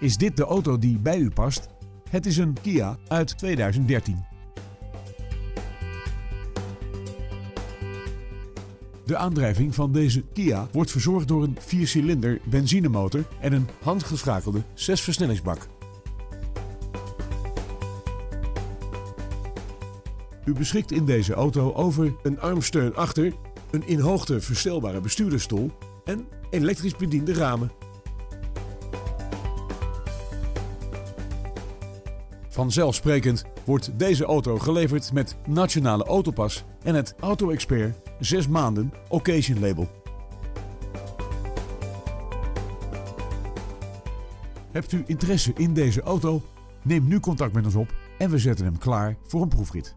Is dit de auto die bij u past? Het is een Kia uit 2013. De aandrijving van deze Kia wordt verzorgd door een 4-cilinder benzinemotor en een handgeschakelde 6-versnellingsbak. U beschikt in deze auto over een armsteun achter, een in hoogte verstelbare bestuurdersstoel en elektrisch bediende ramen. Vanzelfsprekend wordt deze auto geleverd met nationale autopas en het Auto Expert 6 maanden Occasion label. Hebt u interesse in deze auto? Neem nu contact met ons op en we zetten hem klaar voor een proefrit.